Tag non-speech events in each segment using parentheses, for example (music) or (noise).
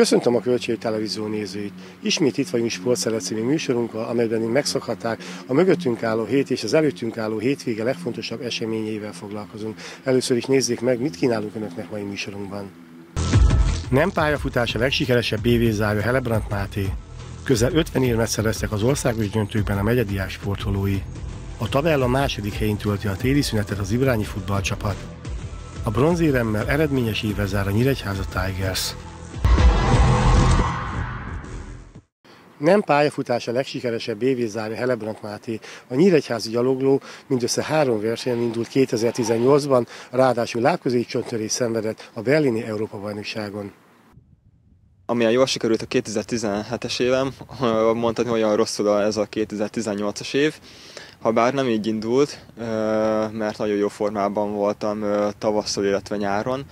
Köszöntöm a Kölcsei Televízió nézőit. Ismét itt vagyunk Sportszeret című műsorunkkal, amelyben megszokhatták a mögöttünk álló hét és az előttünk álló hétvége legfontosabb eseményeivel foglalkozunk. Először is nézzék meg, mit kínálunk Önöknek mai műsorunkban. Nem pályafutás a legsikeresebb BV zárja Helebrandt Máté. Közel 50 érmet szereztek az országos döntőkben a megyediás sportolói. A tabella második helyén tölti a téli szünetet az Ibrányi futballcsapat. A bronzéremmel eredményes éve a Nyíregyháza Tigers. Nem pályafutás a legsikeresebb BV zárja Helebrandt Máté. A Nyíregyházi gyalogló mindössze három versenyen indult 2018-ban, ráadásul lábközé csontörés szenvedett a berlini Európa-bajnokságon. Amilyen jól sikerült a 2017-es évem, mondhatni olyan rosszul ez a 2018-as év. Ha bár nem így indult, mert nagyon jó formában voltam tavasszal, illetve nyáron,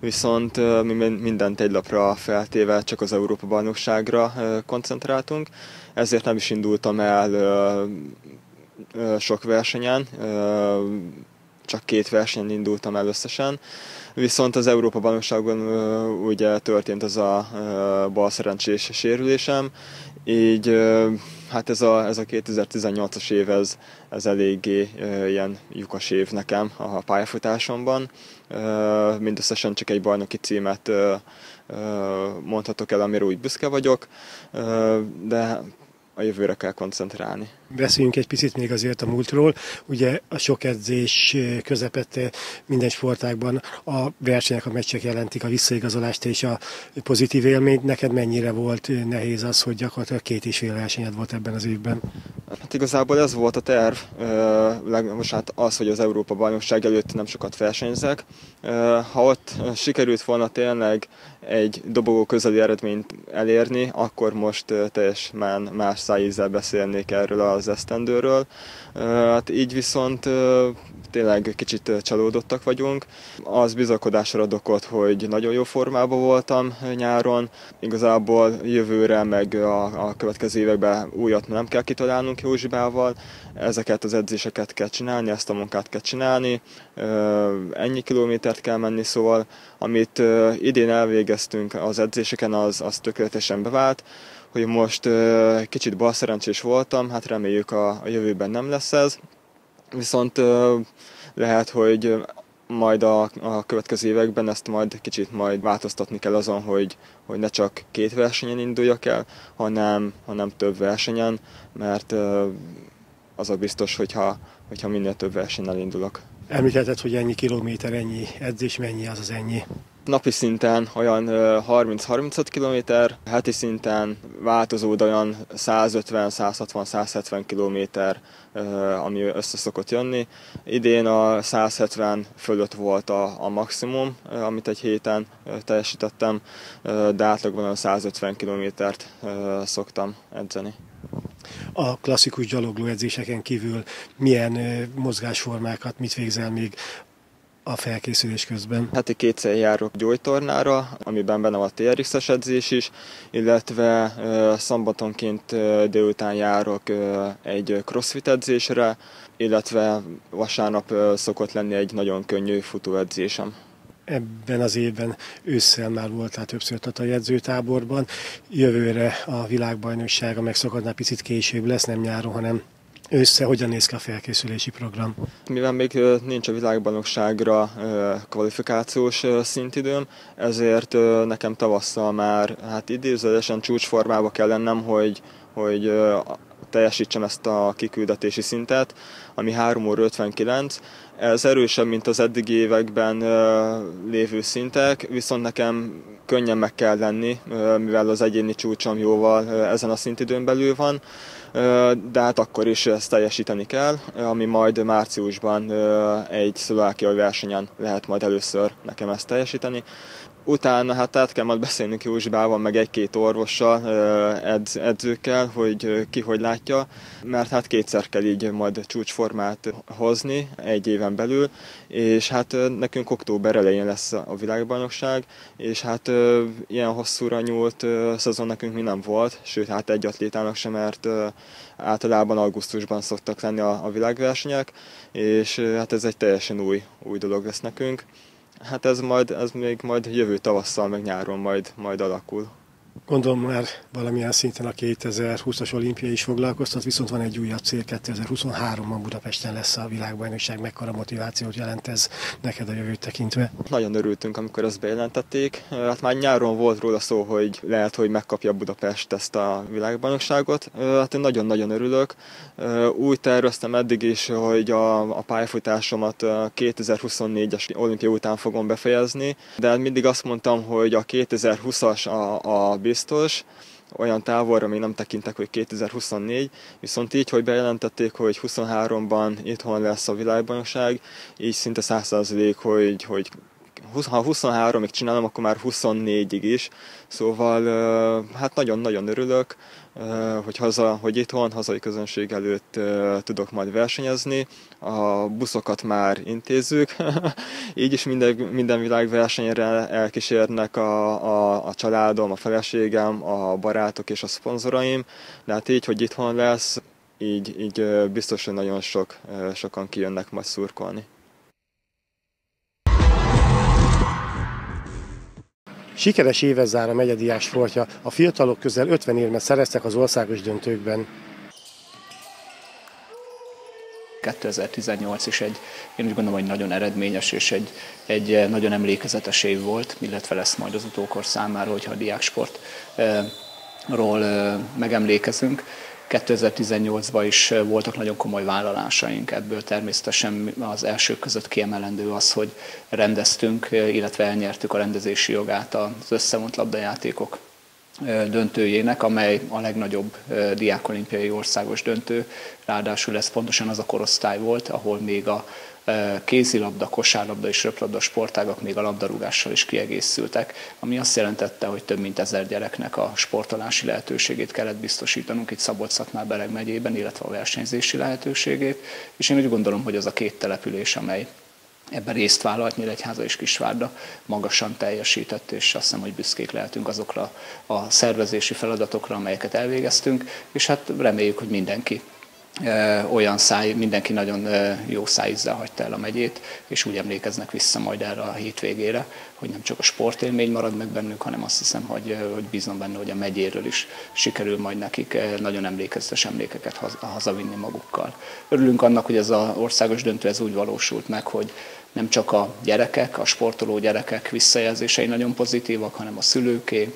viszont mi mindent egy lapra feltéve csak az Európa-bajnokságra koncentráltunk, ezért nem is indultam el sok versenyen, csak két versenyen indultam el összesen, viszont az Európa bajnokságon ugye történt az a bal szerencsés sérülésem, így hát ez a, ez a 2018-as év, ez, ez eléggé ilyen lyukas év nekem a pályafutásomban. Mindösszesen csak egy bajnoki címet mondhatok el, amire úgy büszke vagyok, de a jövőre kell koncentrálni. Beszéljünk egy picit még azért a múltról. Ugye a sok edzés közepette minden sportágban a versenyek, a meccsek jelentik a visszaigazolást és a pozitív élményt. Neked mennyire volt nehéz az, hogy gyakorlatilag két és fél versenyed volt ebben az évben? Hát igazából ez volt a terv. Most hát az, hogy az Európa bajnokság előtt nem sokat versenyzek. Ha ott sikerült volna tényleg egy dobogó közeli eredményt elérni, akkor most teljesen más szájízzel beszélnék erről az esztendőről. Hát így viszont tényleg kicsit csalódottak vagyunk. Az bizakodásra ad hogy nagyon jó formában voltam nyáron. Igazából jövőre, meg a, a következő években újat nem kell kitalálnunk Józsibával. Ezeket az edzéseket kell csinálni, ezt a munkát kell csinálni. Ennyi kilométert kell menni, szóval amit idén elvégeztünk az edzéseken, az, az tökéletesen bevált hogy most kicsit balszerencsés voltam, hát reméljük a, a jövőben nem lesz ez. Viszont lehet, hogy majd a, a következő években ezt majd kicsit majd változtatni kell azon, hogy, hogy ne csak két versenyen induljak el, hanem, hanem több versenyen, mert az a biztos, hogyha, hogyha minél több versenyen indulok. Említetted, hogy ennyi kilométer, ennyi edzés, mennyi az az ennyi? Napi szinten olyan 30-35 km, heti szinten változó, olyan 150-160-170 km, ami össze szokott jönni. Idén a 170 fölött volt a, a maximum, amit egy héten teljesítettem, de átlagban a 150 kilométert szoktam edzeni a klasszikus gyalogló edzéseken kívül milyen mozgásformákat, mit végzel még a felkészülés közben? Heti kétszer járok gyógytornára, amiben benne van a TRX-es edzés is, illetve szombatonként délután járok egy crossfit edzésre, illetve vasárnap szokott lenni egy nagyon könnyű futóedzésem ebben az évben ősszel már voltál többször a jegyzőtáborban. Jövőre a világbajnoksága megszokadná picit később lesz, nem nyáron, hanem össze hogyan néz ki a felkészülési program? Mivel még nincs a világbajnokságra kvalifikációs szintidőm, ezért nekem tavasszal már hát idézőesen csúcsformába kell lennem, hogy, hogy teljesítsem ezt a kiküldetési szintet, ami 3 óra 59. Ez erősebb, mint az eddigi években lévő szintek, viszont nekem könnyen meg kell lenni, mivel az egyéni csúcsom jóval ezen a szintidőn belül van, de hát akkor is ezt teljesíteni kell, ami majd márciusban egy szlovákiai versenyen lehet majd először nekem ezt teljesíteni. Utána hát át kell majd beszélni Józsibával, meg egy-két orvossal, edz, edzőkkel, hogy ki hogy látja, mert hát kétszer kell így majd csúcsformát hozni egy éven belül, és hát nekünk október elején lesz a világbajnokság, és hát ilyen hosszúra nyúlt szezon nekünk mi nem volt, sőt hát egy atlétának sem, mert általában augusztusban szoktak lenni a, a világversenyek, és hát ez egy teljesen új, új dolog lesz nekünk. Hát ez majd, ez még majd jövő tavasszal, meg nyáron majd, majd alakul. Gondolom már valamilyen szinten a 2020-as olimpia is foglalkoztat, viszont van egy újabb cél, 2023-ban Budapesten lesz a világbajnokság, mekkora motivációt jelent ez neked a jövőt tekintve? Nagyon örültünk, amikor ezt bejelentették. Hát már nyáron volt róla szó, hogy lehet, hogy megkapja Budapest ezt a világbajnokságot. Hát én nagyon-nagyon örülök. Úgy terveztem eddig is, hogy a, a pályafutásomat 2024-es olimpia után fogom befejezni, de mindig azt mondtam, hogy a 2020-as a, a biztos, olyan távolra még nem tekintek, hogy 2024, viszont így, hogy bejelentették, hogy 23-ban itthon lesz a világbajnokság, így szinte 100% hogy, hogy ha 23-ig csinálom, akkor már 24-ig is. Szóval hát nagyon-nagyon örülök, hogy, haza, hogy itthon, hazai közönség előtt tudok majd versenyezni. A buszokat már intézzük, (laughs) így is minden, minden világversenyre elkísérnek a, a, a családom, a feleségem, a barátok és a szponzoraim, de hát így, hogy itthon lesz, így, így biztos, hogy nagyon sok, sokan kijönnek majd szurkolni. Sikeres éve zár a megyediás sportja. A fiatalok közel 50 érmet szereztek az országos döntőkben. 2018 is egy, én úgy gondolom, hogy nagyon eredményes és egy, egy nagyon emlékezetes év volt, illetve lesz majd az utókor számára, hogyha a diáksportról megemlékezünk. 2018-ban is voltak nagyon komoly vállalásaink, ebből természetesen az elsők között kiemelendő az, hogy rendeztünk, illetve elnyertük a rendezési jogát az összevont labdajátékok döntőjének, amely a legnagyobb diákolimpiai országos döntő, ráadásul ez pontosan az a korosztály volt, ahol még a kézilabda, kosárlabda és röplabda sportágak még a labdarúgással is kiegészültek, ami azt jelentette, hogy több mint ezer gyereknek a sportolási lehetőségét kellett biztosítanunk itt Szabolcs-Szatmár-Bereg megyében, illetve a versenyzési lehetőségét, és én úgy gondolom, hogy az a két település, amely ebben részt vállalt Nyíregyháza és Kisvárda, magasan teljesített, és azt hiszem, hogy büszkék lehetünk azokra a szervezési feladatokra, amelyeket elvégeztünk, és hát reméljük, hogy mindenki olyan száj, mindenki nagyon jó szájízzel hagyta el a megyét, és úgy emlékeznek vissza majd erre a hétvégére, hogy nem csak a sportélmény marad meg bennünk, hanem azt hiszem, hogy, hogy bízom benne, hogy a megyéről is sikerül majd nekik nagyon emlékezetes emlékeket hazavinni magukkal. Örülünk annak, hogy ez az országos döntő ez úgy valósult meg, hogy nem csak a gyerekek, a sportoló gyerekek visszajelzései nagyon pozitívak, hanem a szülőké,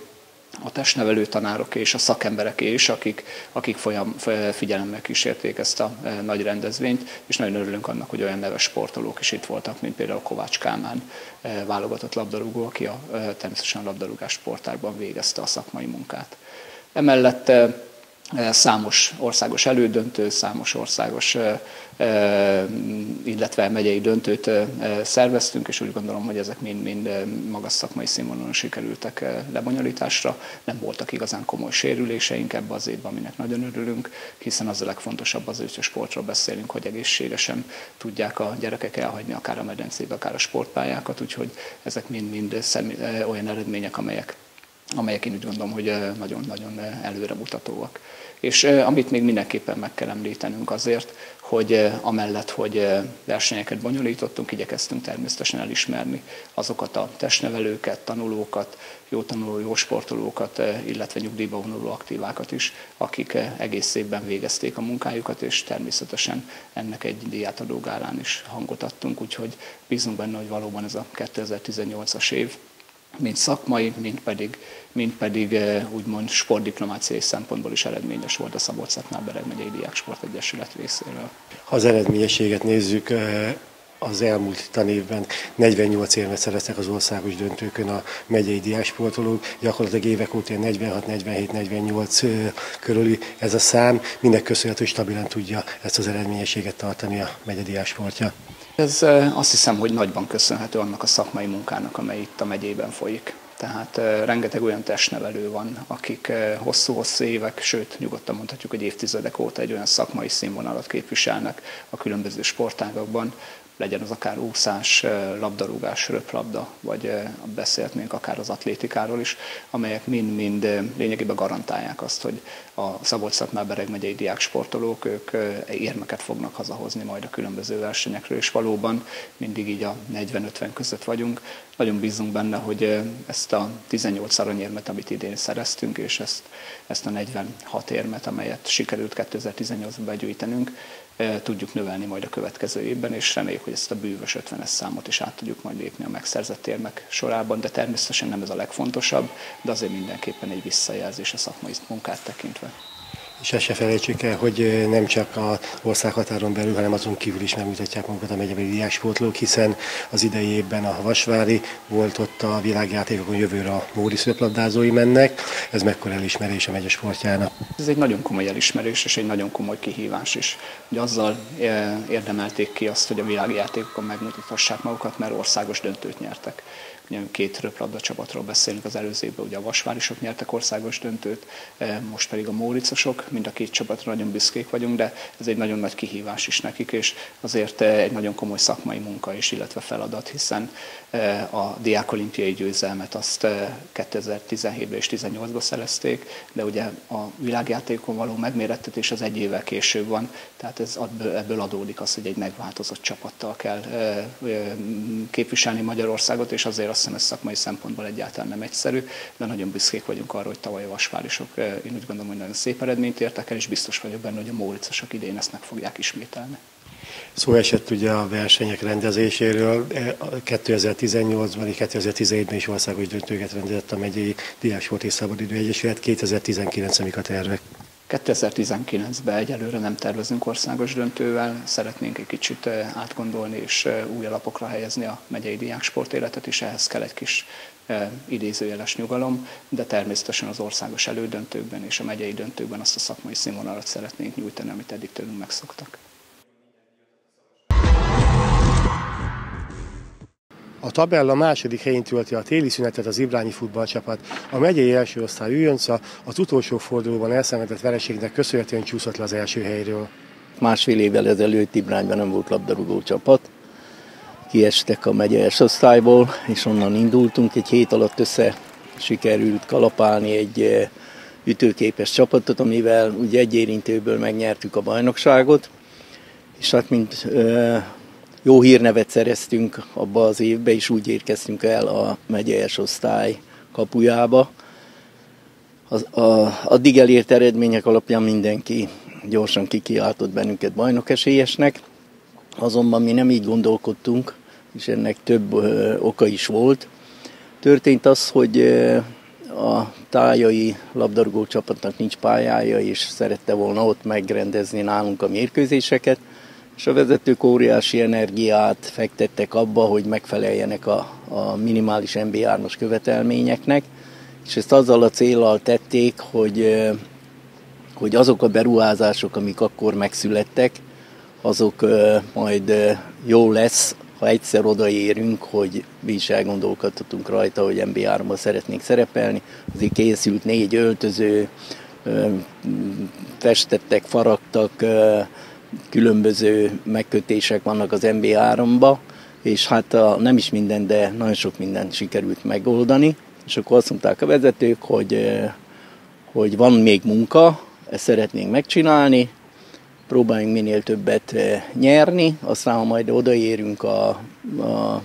a testnevelő tanárok és a szakemberek is, akik, akik folyam, figyelemmel kísérték ezt a e, nagy rendezvényt, és nagyon örülünk annak, hogy olyan neves sportolók is itt voltak, mint például Kovács Kálmán e, válogatott labdarúgó, aki a, e, természetesen a labdarúgás sportákban végezte a szakmai munkát. Emellett számos országos elődöntő, számos országos, illetve megyei döntőt szerveztünk, és úgy gondolom, hogy ezek mind-mind magas szakmai színvonalon sikerültek lebonyolításra. Nem voltak igazán komoly sérüléseink ebbe az évben, aminek nagyon örülünk, hiszen az a legfontosabb az, hogy a sportról beszélünk, hogy egészségesen tudják a gyerekek elhagyni akár a medencét, akár a sportpályákat, úgyhogy ezek mind-mind olyan eredmények, amelyek amelyek én úgy gondolom, hogy nagyon-nagyon előremutatóak. És amit még mindenképpen meg kell említenünk azért, hogy amellett, hogy versenyeket bonyolítottunk, igyekeztünk természetesen elismerni azokat a testnevelőket, tanulókat, jó tanuló, jó sportolókat, illetve nyugdíjba vonuló aktívákat is, akik egész évben végezték a munkájukat, és természetesen ennek egy díjátadó gálán is hangot adtunk, úgyhogy bízunk benne, hogy valóban ez a 2018-as év mind szakmai, mind pedig, mind pedig eh, úgymond sportdiplomáciai szempontból is eredményes volt a szabolcs szatmár megyei Diák Sportegyesület részéről. Ha az eredményességet nézzük, eh, az elmúlt tanévben 48 érmet szereztek az országos döntőkön a megyei diáksportolók, gyakorlatilag évek óta 46-47-48 körüli ez a szám. Mindek köszönhető, hogy stabilan tudja ezt az eredményességet tartani a megyei diáksportja. Ez azt hiszem, hogy nagyban köszönhető annak a szakmai munkának, amely itt a megyében folyik. Tehát rengeteg olyan testnevelő van, akik hosszú-hosszú évek, sőt nyugodtan mondhatjuk, hogy évtizedek óta egy olyan szakmai színvonalat képviselnek a különböző sportágakban, legyen az akár úszás, labdarúgás, röplabda, vagy beszélhetnénk akár az atlétikáról is, amelyek mind-mind lényegében garantálják azt, hogy a szabolcs szatmár megyei diák sportolók, ők érmeket fognak hazahozni majd a különböző versenyekről, és valóban mindig így a 40-50 között vagyunk. Nagyon bízunk benne, hogy ezt a 18 aranyérmet, amit idén szereztünk, és ezt, ezt a 46 érmet, amelyet sikerült 2018-ban begyűjtenünk, tudjuk növelni majd a következő évben, és reméljük, hogy ezt a bűvös 50-es számot is át tudjuk majd lépni a megszerzett érmek sorában, de természetesen nem ez a legfontosabb, de azért mindenképpen egy visszajelzés a szakmai munkát tekintve. És ezt se felejtsük el, hogy nem csak a országhatáron belül, hanem azon kívül is megmutatják magukat a megyebeli diáksportlók, hiszen az idei évben a Vasvári volt ott a világjátékokon jövőre a Móri röplabdázói mennek. Ez mekkora elismerés a megye sportjának? Ez egy nagyon komoly elismerés, és egy nagyon komoly kihívás is. Ugye azzal érdemelték ki azt, hogy a világjátékokon megmutathassák magukat, mert országos döntőt nyertek két röplabda csapatról beszélünk az előző évben, ugye a Vasvárisok nyertek országos döntőt, e, most pedig a Móricosok, mind a két csapatra nagyon büszkék vagyunk, de ez egy nagyon nagy kihívás is nekik, és azért e, egy nagyon komoly szakmai munka is, illetve feladat, hiszen e, a diák olimpiai győzelmet azt 2017-ben és 2018-ban szerezték, de ugye a világjátékon való megmérettetés az egy évvel később van, tehát ez ebből adódik az, hogy egy megváltozott csapattal kell képviselni Magyarországot, és azért azt hiszem ez szakmai szempontból egyáltalán nem egyszerű, de nagyon büszkék vagyunk arra, hogy tavaly a vasvárisok, én úgy gondolom, hogy nagyon szép eredményt értek el, és biztos vagyok benne, hogy a móricosok idén ezt meg fogják ismételni. Szó esett ugye a versenyek rendezéséről. 2018-ban és 2017-ben is országos döntőket rendezett a megyei Diáksport és Szabadidő Egyesület. 2019 amik a tervek. 2019-ben egyelőre nem tervezünk országos döntővel, szeretnénk egy kicsit átgondolni és új alapokra helyezni a megyei diák sportéletet, és ehhez kell egy kis idézőjeles nyugalom, de természetesen az országos elődöntőkben és a megyei döntőkben azt a szakmai színvonalat szeretnénk nyújtani, amit eddig tőlünk megszoktak. A tabella második helyén tölti a téli szünetet az Ibrányi futballcsapat. A megyei első osztály Üjönca az utolsó fordulóban elszenvedett vereségnek köszönhetően csúszott le az első helyről. Másfél évvel ezelőtt Ibrányban nem volt labdarúgó csapat. Kiestek a megye első osztályból, és onnan indultunk. Egy hét alatt össze sikerült kalapálni egy eh, ütőképes csapatot, amivel ugye egy érintőből megnyertük a bajnokságot. És hát mint eh, jó hírnevet szereztünk abba az évbe, és úgy érkeztünk el a megyes osztály kapujába. Az, a, addig elért eredmények alapján mindenki gyorsan kikiáltott bennünket bajnok esélyesnek, azonban mi nem így gondolkodtunk, és ennek több ö, oka is volt. Történt az, hogy ö, a tájai labdarúgó csapatnak nincs pályája, és szerette volna ott megrendezni nálunk a mérkőzéseket, és a vezetők óriási energiát fektettek abba, hogy megfeleljenek a, a minimális MB3-as követelményeknek, és ezt azzal a célral tették, hogy, hogy azok a beruházások, amik akkor megszülettek, azok majd jó lesz, ha egyszer odaérünk, hogy mi is elgondolkodhatunk rajta, hogy MB3-ban szeretnénk szerepelni. Azért készült négy öltöző, festettek, faragtak, különböző megkötések vannak az MB3-ba, és hát a, nem is minden, de nagyon sok mindent sikerült megoldani, és akkor azt mondták a vezetők, hogy, hogy van még munka, ezt szeretnénk megcsinálni, próbáljunk minél többet nyerni, aztán ha majd odaérünk a, a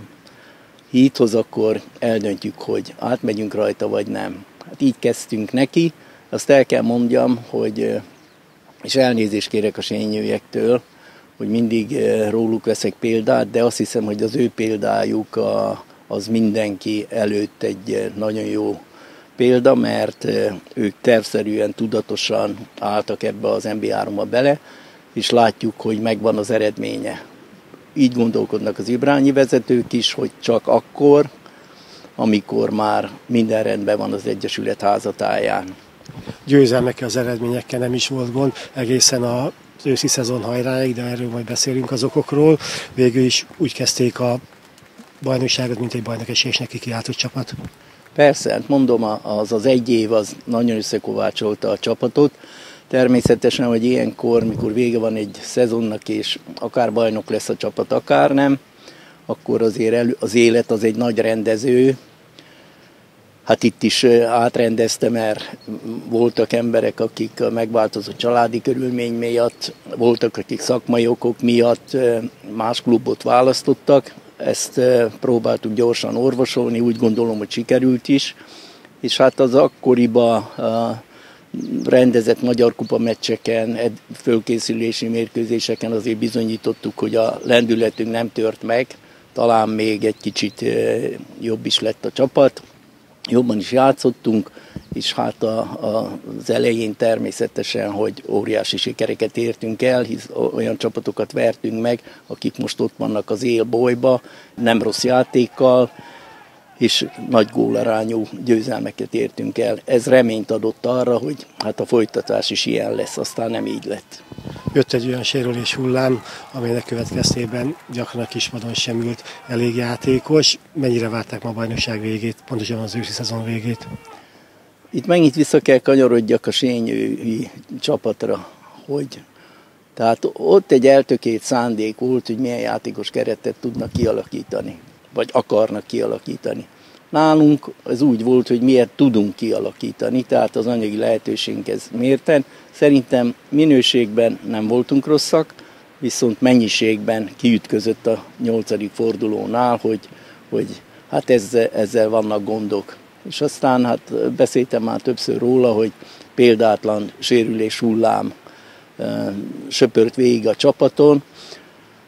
híthoz, akkor eldöntjük, hogy átmegyünk rajta, vagy nem. Hát így kezdtünk neki, azt el kell mondjam, hogy és elnézést kérek a sényőjektől, hogy mindig eh, róluk veszek példát, de azt hiszem, hogy az ő példájuk a, az mindenki előtt egy eh, nagyon jó példa, mert eh, ők tervszerűen, tudatosan álltak ebbe az MB3-ba bele, és látjuk, hogy megvan az eredménye. Így gondolkodnak az ibrányi vezetők is, hogy csak akkor, amikor már minden rendben van az Egyesület házatáján győzelmekkel, az eredményekkel nem is volt gond, egészen a őszi szezon hajráig, de erről majd beszélünk az okokról. Végül is úgy kezdték a bajnokságot, mint egy bajnok esélyes neki kiáltott csapat. Persze, hát mondom, az az egy év az nagyon összekovácsolta a csapatot, Természetesen, hogy ilyenkor, mikor vége van egy szezonnak, és akár bajnok lesz a csapat, akár nem, akkor azért elő, az élet az egy nagy rendező, Hát itt is átrendezte, mert voltak emberek, akik a megváltozott családi körülmény miatt, voltak, akik szakmai okok miatt más klubot választottak. Ezt próbáltuk gyorsan orvosolni, úgy gondolom, hogy sikerült is. És hát az akkoriba rendezett Magyar Kupa meccseken, fölkészülési mérkőzéseken azért bizonyítottuk, hogy a lendületünk nem tört meg, talán még egy kicsit jobb is lett a csapat jobban is játszottunk, és hát a, a, az elején természetesen, hogy óriási sikereket értünk el, hisz olyan csapatokat vertünk meg, akik most ott vannak az élbolyba, nem rossz játékkal, és nagy gólarányú győzelmeket értünk el. Ez reményt adott arra, hogy hát a folytatás is ilyen lesz, aztán nem így lett. Jött egy olyan sérülés hullám, amelynek következtében gyakran a kispadon sem ült elég játékos. Mennyire várták ma a bajnokság végét, pontosan az őszi szezon végét? Itt megint vissza kell kanyarodjak a sényői csapatra, hogy tehát ott egy eltökélt szándék volt, hogy milyen játékos keretet tudnak kialakítani vagy akarnak kialakítani. Nálunk ez úgy volt, hogy miért tudunk kialakítani, tehát az anyagi lehetőségünk ez mérten. Szerintem minőségben nem voltunk rosszak, viszont mennyiségben kiütközött a nyolcadik fordulónál, hogy, hogy hát ezzel, ezzel vannak gondok. És aztán hát beszéltem már többször róla, hogy példátlan sérülés hullám söpört végig a csapaton,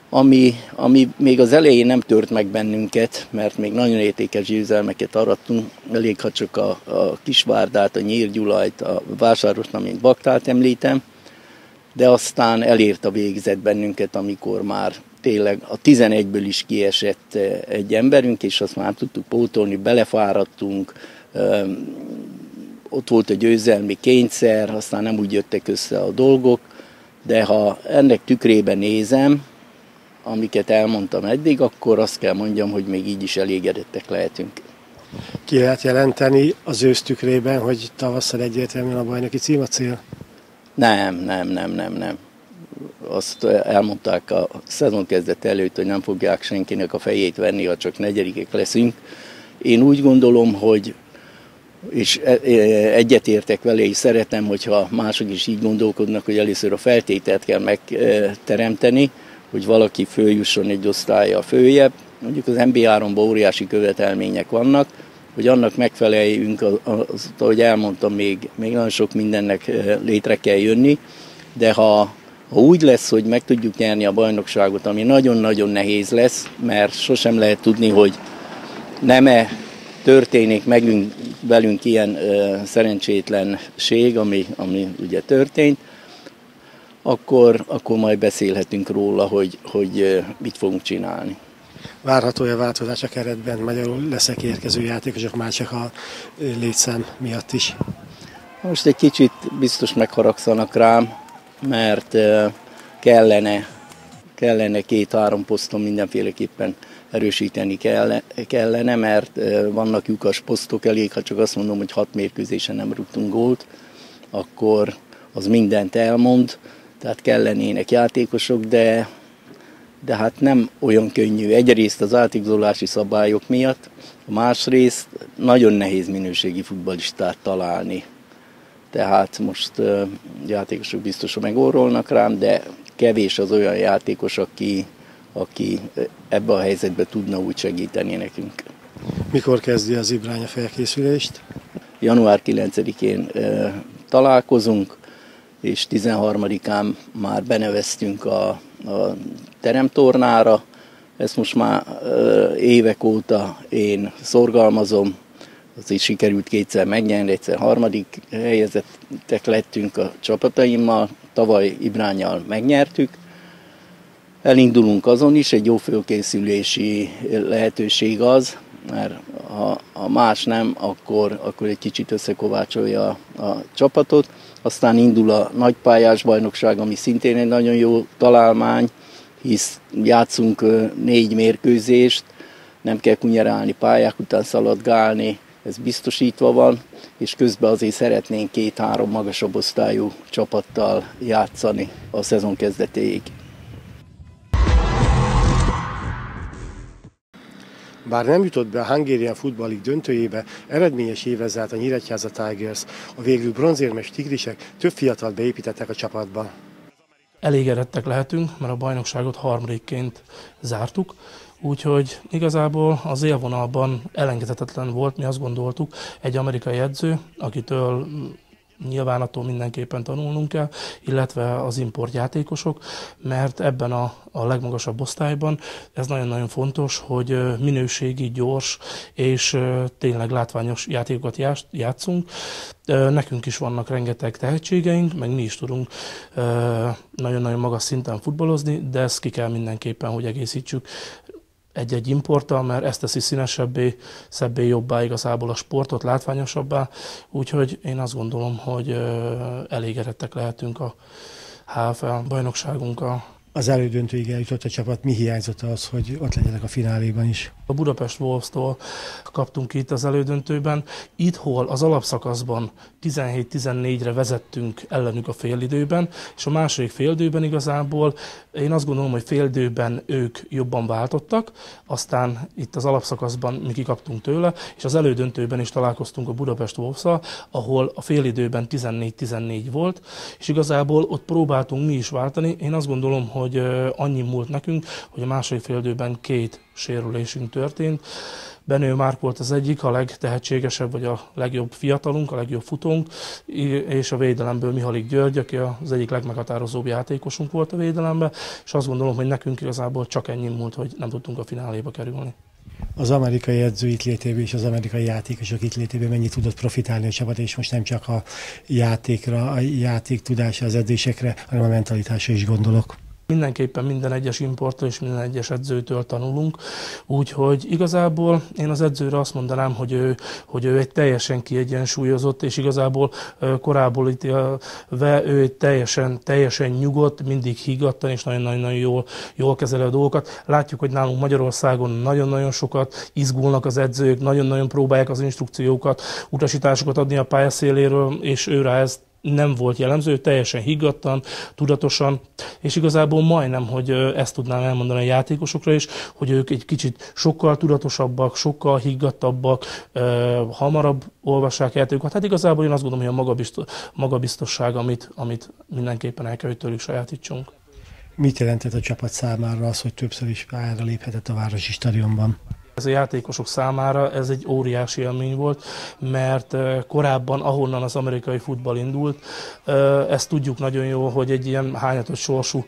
ami, ami még az elején nem tört meg bennünket, mert még nagyon értékes győzelmeket arattunk, elég ha csak a, a Kisvárdát, a Nyírgyulajt, a Vásárosna, mint Baktát említem, de aztán elért a végzet bennünket, amikor már tényleg a 11-ből is kiesett eh, egy emberünk, és azt már tudtuk pótolni, belefáradtunk, ott volt a győzelmi kényszer, aztán nem úgy jöttek össze a dolgok, de ha ennek tükrében nézem, amiket elmondtam eddig, akkor azt kell mondjam, hogy még így is elégedettek lehetünk. Ki lehet jelenteni az ősz tükrében, hogy tavasszal egyértelműen a bajnoki cím a cél? Nem, nem, nem, nem, nem. Azt elmondták a szezon kezdet előtt, hogy nem fogják senkinek a fejét venni, ha csak negyedikek leszünk. Én úgy gondolom, hogy és e, e, egyetértek vele, és szeretem, hogyha mások is így gondolkodnak, hogy először a feltételt kell megteremteni, hogy valaki följusson egy osztálya följebb. Mondjuk az NBA-ron óriási követelmények vannak, hogy annak megfeleljünk, az, ahogy elmondtam, még, még nagyon sok mindennek eh, létre kell jönni, de ha, ha úgy lesz, hogy meg tudjuk nyerni a bajnokságot, ami nagyon-nagyon nehéz lesz, mert sosem lehet tudni, hogy nem-e történik megünk, velünk ilyen ö, eh, szerencsétlenség, ami, ami ugye történt, akkor, akkor majd beszélhetünk róla, hogy, hogy mit fogunk csinálni. Várható-e változás a keretben? Magyarul leszek érkező játékosok már csak a létszám miatt is? Most egy kicsit biztos megharagszanak rám, mert kellene, kellene két-három poszton mindenféleképpen erősíteni kellene, mert vannak lyukas posztok elég, ha csak azt mondom, hogy hat mérkőzésen nem rúgtunk gólt, akkor az mindent elmond tehát kellenének játékosok, de, de hát nem olyan könnyű. Egyrészt az átigazolási szabályok miatt, a másrészt nagyon nehéz minőségi futballistát találni. Tehát most uh, játékosok biztosan megorrolnak rám, de kevés az olyan játékos, aki, aki ebbe a helyzetbe tudna úgy segíteni nekünk. Mikor kezdi az Ibrány a felkészülést? Január 9-én uh, találkozunk, és 13-án már beneveztünk a, a teremtornára. Ezt most már évek óta én szorgalmazom, az is sikerült kétszer megnyerni, egyszer harmadik helyezettek lettünk a csapataimmal, tavaly Ibrányjal megnyertük. Elindulunk azon is, egy jó fölkészülési lehetőség az, mert ha, ha más nem, akkor, akkor egy kicsit összekovácsolja a, a csapatot. Aztán indul a nagypályás bajnokság, ami szintén egy nagyon jó találmány, hisz játszunk négy mérkőzést, nem kell kunyerálni pályák után szaladgálni, ez biztosítva van, és közben azért szeretnénk két-három magasabb osztályú csapattal játszani a szezon kezdetéig. Bár nem jutott be a Hungarian Football League döntőjébe, eredményes éve zárt a Nyíregyháza Tigers. A végül bronzérmes tigrisek több fiatal beépítettek a csapatba. Elégedettek lehetünk, mert a bajnokságot harmadikként zártuk, úgyhogy igazából az élvonalban elengedhetetlen volt, mi azt gondoltuk, egy amerikai edző, akitől Nyilván attól mindenképpen tanulnunk kell, illetve az importjátékosok, mert ebben a, a legmagasabb osztályban ez nagyon-nagyon fontos, hogy minőségi, gyors és tényleg látványos játékokat játszunk. Nekünk is vannak rengeteg tehetségeink, meg mi is tudunk nagyon-nagyon magas szinten futballozni, de ezt ki kell mindenképpen, hogy egészítsük egy-egy importtal, mert ezt teszi színesebbé, szebbé, jobbá igazából a sportot, látványosabbá, úgyhogy én azt gondolom, hogy elégedettek lehetünk a HFL bajnokságunkkal. Az elődöntőig eljutott a csapat, mi hiányzott az, hogy ott legyenek a fináléban is? A Budapest Wolves-tól kaptunk itt az elődöntőben. Itt, hol az alapszakaszban 17-14-re vezettünk ellenük a félidőben, és a második félidőben igazából én azt gondolom, hogy félidőben ők jobban váltottak, aztán itt az alapszakaszban mi kikaptunk tőle, és az elődöntőben is találkoztunk a Budapest wolves ahol a félidőben 14-14 volt, és igazából ott próbáltunk mi is váltani. Én azt gondolom, hogy annyi múlt nekünk, hogy a második félidőben két sérülésünk történt. Benő Márk volt az egyik, a legtehetségesebb, vagy a legjobb fiatalunk, a legjobb futónk, és a védelemből Mihalik György, aki az egyik legmeghatározóbb játékosunk volt a védelemben, és azt gondolom, hogy nekünk igazából csak ennyi múlt, hogy nem tudtunk a fináléba kerülni. Az amerikai edző itt létéből és az amerikai játékosok itt létéből mennyit tudott profitálni a csapat, és most nem csak a játékra, a játék tudása, az edzésekre, hanem a mentalitásra is gondolok. Mindenképpen minden egyes importtól és minden egyes edzőtől tanulunk, úgyhogy igazából én az edzőre azt mondanám, hogy ő, hogy ő egy teljesen kiegyensúlyozott, és igazából korábban itt ő egy teljesen, teljesen nyugodt, mindig higgadtan és nagyon-nagyon jól, jól kezeli a dolgokat. Látjuk, hogy nálunk Magyarországon nagyon-nagyon sokat izgulnak az edzők, nagyon-nagyon próbálják az instrukciókat, utasításokat adni a pályaszéléről, és őre ez nem volt jellemző, teljesen higgadtan, tudatosan, és igazából majdnem, hogy ezt tudnám elmondani a játékosokra is, hogy ők egy kicsit sokkal tudatosabbak, sokkal higgadtabbak, hamarabb olvassák játékokat. Hát igazából én azt gondolom, hogy a magabiztos, magabiztosság, amit, amit mindenképpen el kell, hogy tőlük sajátítsunk. Mit jelentett a csapat számára az, hogy többször is pályára léphetett a Városi Stadionban? Ez a játékosok számára ez egy óriási élmény volt, mert korábban, ahonnan az amerikai futball indult, ezt tudjuk nagyon jó, hogy egy ilyen hányatos sorsú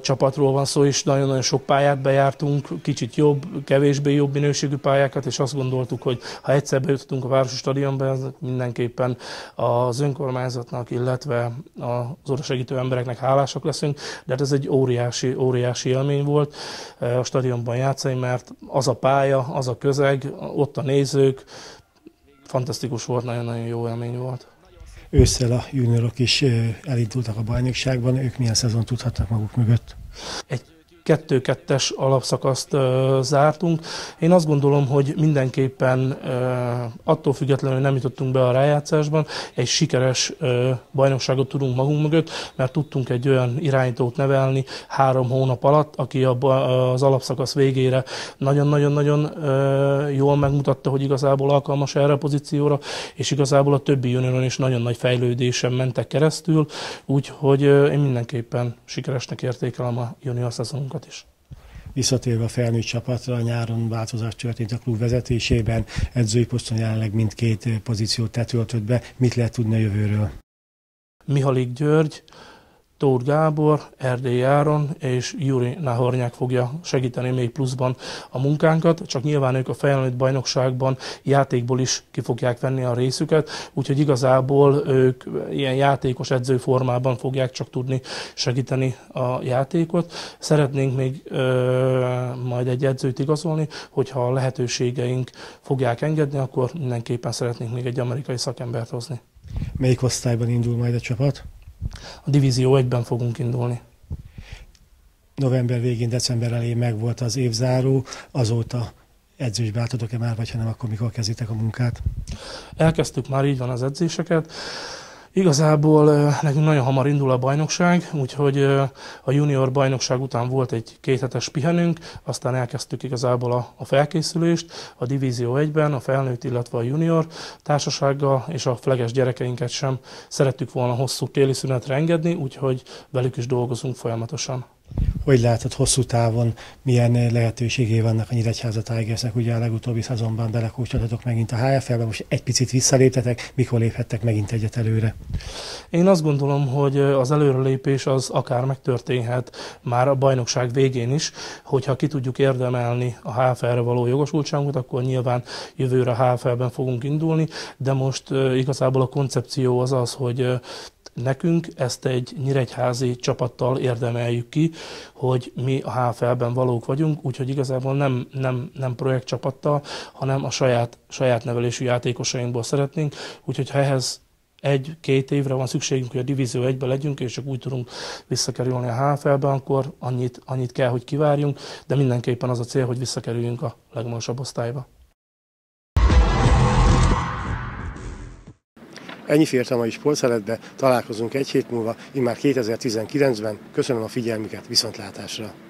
csapatról van szó, és nagyon-nagyon sok pályát bejártunk, kicsit jobb, kevésbé jobb minőségű pályákat, és azt gondoltuk, hogy ha egyszer bejutottunk a Városi Stadionba, az mindenképpen az önkormányzatnak, illetve az oda segítő embereknek hálásak leszünk, de hát ez egy óriási, óriási élmény volt a stadionban játszani, mert az a pálya, az a közeg, ott a nézők, fantasztikus volt, nagyon-nagyon jó élmény volt. Ősszel a juniorok is elindultak a bajnokságban, ők milyen szezon tudhatnak maguk mögött? Egy kettő-kettes alapszakaszt zártunk. Én azt gondolom, hogy mindenképpen attól függetlenül, hogy nem jutottunk be a rájátszásban, egy sikeres bajnokságot tudunk magunk mögött, mert tudtunk egy olyan irányítót nevelni három hónap alatt, aki az alapszakasz végére nagyon-nagyon-nagyon jól megmutatta, hogy igazából alkalmas erre a pozícióra, és igazából a többi junioron is nagyon nagy fejlődésen mentek keresztül, úgyhogy én mindenképpen sikeresnek értékelem a junior szezonunkat játékosokat is. Visszatérve a felnőtt csapatra, nyáron változás történt a klub vezetésében, edzői poszton jelenleg mindkét pozíciót tetöltött be. Mit lehet tudni a jövőről? Mihalik György, Tóth Gábor, Erdély Áron és Juri Nahornyák fogja segíteni még pluszban a munkánkat, csak nyilván ők a felnőtt bajnokságban játékból is ki fogják venni a részüket, úgyhogy igazából ők ilyen játékos edző formában fogják csak tudni segíteni a játékot. Szeretnénk még ö, majd egy edzőt igazolni, hogyha a lehetőségeink fogják engedni, akkor mindenképpen szeretnénk még egy amerikai szakembert hozni. Melyik osztályban indul majd a csapat? A Divízió 1-ben fogunk indulni. November végén, december elején megvolt az évzáró, azóta edzősbe álltatok-e már, vagy ha nem, akkor mikor kezditek a munkát? Elkezdtük már így van az edzéseket. Igazából nekünk nagyon hamar indul a bajnokság, úgyhogy a junior bajnokság után volt egy kéthetes pihenünk, aztán elkezdtük igazából a, a felkészülést a Divízió 1-ben, a felnőtt, illetve a junior társasággal, és a fleges gyerekeinket sem szerettük volna hosszú téli szünetre engedni, úgyhogy velük is dolgozunk folyamatosan. Hogy látod hosszú távon, milyen lehetőségé vannak a Nyíregyháza Tigersnek? Ugye a legutóbbi szezonban belekócsoltatok megint a HFL-be, most egy picit visszaléptetek, mikor léphettek megint egyet előre? Én azt gondolom, hogy az előrelépés az akár megtörténhet már a bajnokság végén is, hogyha ki tudjuk érdemelni a HFL-re való jogosultságunkat, akkor nyilván jövőre a HFL-ben fogunk indulni, de most igazából a koncepció az az, hogy Nekünk ezt egy nyíregyházi csapattal érdemeljük ki, hogy mi a HFL-ben valók vagyunk, úgyhogy igazából nem, nem, nem projektcsapattal, hanem a saját, saját nevelésű játékosainkból szeretnénk, úgyhogy ha ehhez egy-két évre van szükségünk, hogy a Divízió 1-be legyünk, és csak úgy tudunk visszakerülni a HFL-be, akkor annyit, annyit kell, hogy kivárjunk, de mindenképpen az a cél, hogy visszakerüljünk a legmagasabb osztályba. Ennyi fért a mai sportszeletbe, találkozunk egy hét múlva, immár 2019-ben. Köszönöm a figyelmüket, viszontlátásra!